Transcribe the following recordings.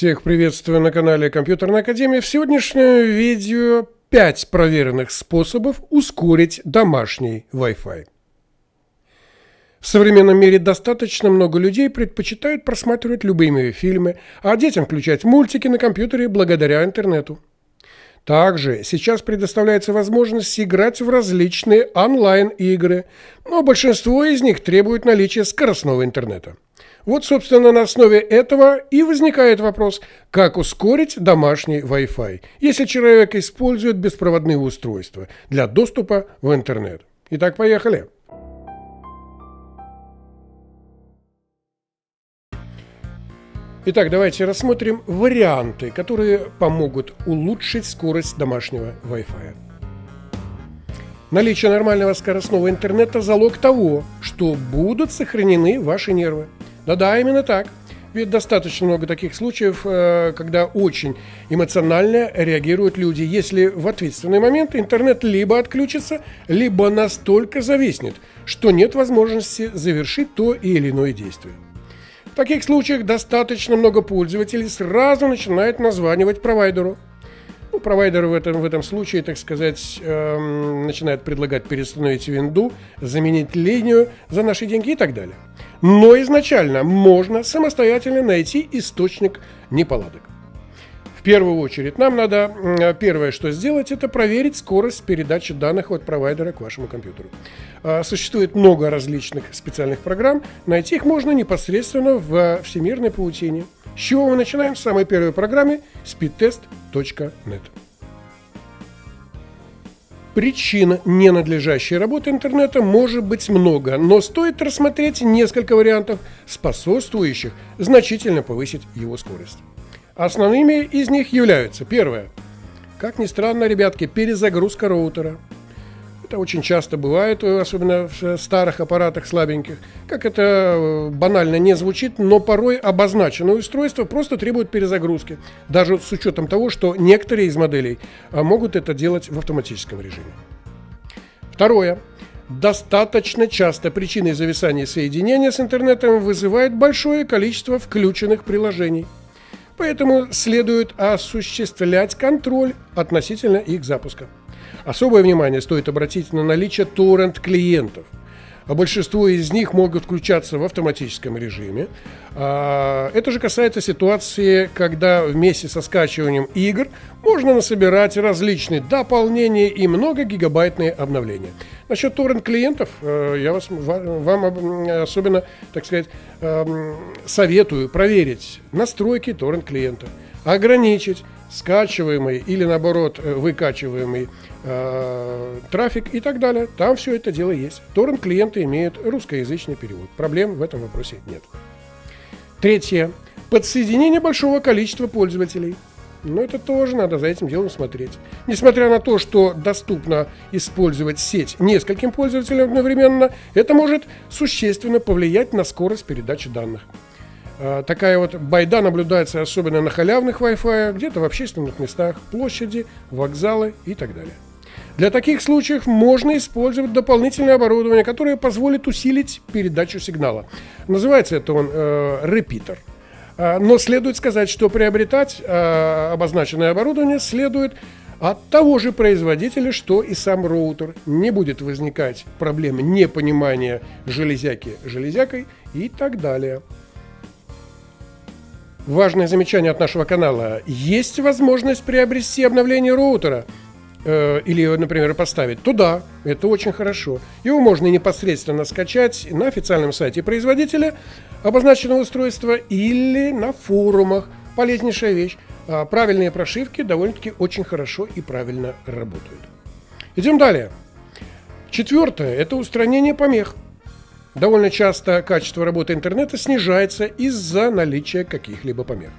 Всех приветствую на канале Компьютерная Академия. В сегодняшнем видео 5 проверенных способов ускорить домашний Wi-Fi. В современном мире достаточно много людей предпочитают просматривать любые фильмы, а детям включать мультики на компьютере благодаря интернету. Также сейчас предоставляется возможность играть в различные онлайн-игры, но большинство из них требует наличия скоростного интернета. Вот, собственно, на основе этого и возникает вопрос, как ускорить домашний Wi-Fi, если человек использует беспроводные устройства для доступа в интернет. Итак, поехали. Итак, давайте рассмотрим варианты, которые помогут улучшить скорость домашнего Wi-Fi. Наличие нормального скоростного интернета – залог того, что будут сохранены ваши нервы. Да-да, именно так. Ведь достаточно много таких случаев, э, когда очень эмоционально реагируют люди, если в ответственный момент интернет либо отключится, либо настолько зависнет, что нет возможности завершить то или иное действие. В таких случаях достаточно много пользователей сразу начинает названивать провайдеру. Ну, провайдер в этом, в этом случае, так сказать, эм, начинает предлагать перестановить винду, заменить линию за наши деньги и так далее. Но изначально можно самостоятельно найти источник неполадок. В первую очередь нам надо первое, что сделать, это проверить скорость передачи данных от провайдера к вашему компьютеру. А, существует много различных специальных программ, найти их можно непосредственно в всемирной паутине. С чего мы начинаем? С самой первой программы speedtest.net. Причин ненадлежащей работы интернета может быть много, но стоит рассмотреть несколько вариантов, способствующих значительно повысить его скорость. Основными из них являются первое. Как ни странно, ребятки, перезагрузка роутера. Это очень часто бывает, особенно в старых аппаратах слабеньких. Как это э, банально не звучит, но порой обозначенное устройство просто требует перезагрузки. Даже с учетом того, что некоторые из моделей а, могут это делать в автоматическом режиме. Второе. Достаточно часто причиной зависания соединения с интернетом вызывает большое количество включенных приложений – Поэтому следует осуществлять контроль относительно их запуска. Особое внимание стоит обратить на наличие торрент-клиентов – большинство из них могут включаться в автоматическом режиме. А, это же касается ситуации, когда вместе со скачиванием игр можно насобирать различные дополнения и много гигабайтные обновления. Насчет торрент-клиентов э, я вас, вам особенно, так сказать, эм, советую проверить настройки торрент-клиента, ограничить скачиваемый или наоборот э, выкачиваемый э, трафик и так далее. Там все это дело есть. Торрент-клиенты имеют русскоязычный перевод. Проблем в этом вопросе нет. Третье. Подсоединение большого количества пользователей. Но это тоже надо за этим делом смотреть. Несмотря на то, что доступно использовать сеть нескольким пользователям одновременно, это может существенно повлиять на скорость передачи данных. А, такая вот байда наблюдается особенно на халявных Wi-Fi, где-то в общественных местах, площади, вокзалы и так далее. Для таких случаев можно использовать дополнительное оборудование, которое позволит усилить передачу сигнала. Называется это он э, репитер. А, но следует сказать, что приобретать э, обозначенное оборудование следует от того же производителя, что и сам роутер. Не будет возникать проблемы непонимания железяки железякой и так далее. Важное замечание от нашего канала. Есть возможность приобрести обновление роутера э, или, например, поставить туда. Это очень хорошо. Его можно непосредственно скачать на официальном сайте производителя обозначенного устройства или на форумах. Полезнейшая вещь. А правильные прошивки довольно-таки очень хорошо и правильно работают. Идем далее. Четвертое – это устранение помех. Довольно часто качество работы интернета снижается из-за наличия каких-либо помех.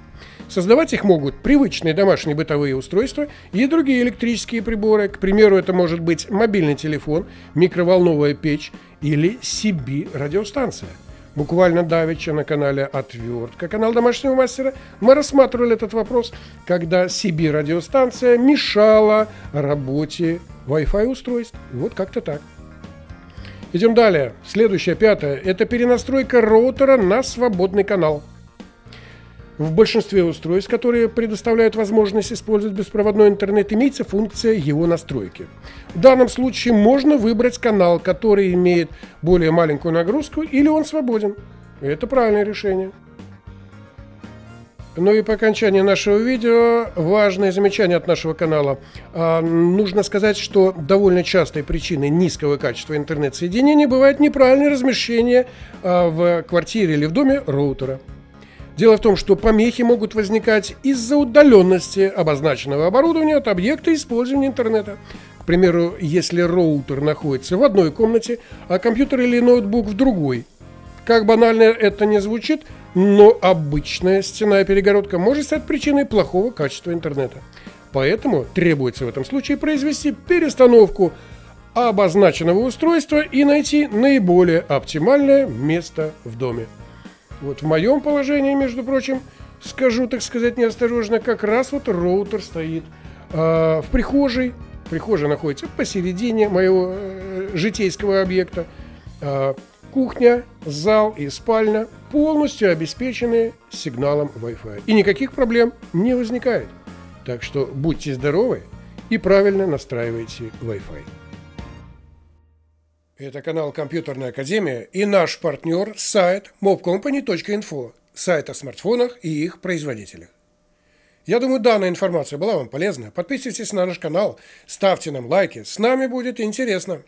Создавать их могут привычные домашние бытовые устройства и другие электрические приборы. К примеру, это может быть мобильный телефон, микроволновая печь или CB-радиостанция. Буквально давеча на канале «Отвертка», канал домашнего мастера, мы рассматривали этот вопрос, когда CB-радиостанция мешала работе Wi-Fi устройств. Вот как-то так. Идем далее. Следующее, пятое, это перенастройка роутера на свободный канал. В большинстве устройств, которые предоставляют возможность использовать беспроводной интернет, имеется функция его настройки. В данном случае можно выбрать канал, который имеет более маленькую нагрузку, или он свободен. Это правильное решение. Ну и по окончании нашего видео важное замечание от нашего канала. А, нужно сказать, что довольно частой причиной низкого качества интернет-соединения бывает неправильное размещение а, в квартире или в доме роутера. Дело в том, что помехи могут возникать из-за удаленности обозначенного оборудования от объекта использования интернета. К примеру, если роутер находится в одной комнате, а компьютер или ноутбук в другой. Как банально это не звучит, но обычная стенная перегородка может стать причиной плохого качества интернета. Поэтому требуется в этом случае произвести перестановку обозначенного устройства и найти наиболее оптимальное место в доме. Вот в моем положении, между прочим, скажу, так сказать, неосторожно, как раз вот роутер стоит э, в прихожей. Прихожая находится посередине моего э, житейского объекта. Э, Кухня, зал и спальня полностью обеспечены сигналом Wi-Fi. И никаких проблем не возникает. Так что будьте здоровы и правильно настраивайте Wi-Fi. Это канал Компьютерная Академия и наш партнер сайт mobcompany.info, сайт о смартфонах и их производителях. Я думаю, данная информация была вам полезна. Подписывайтесь на наш канал, ставьте нам лайки. С нами будет интересно.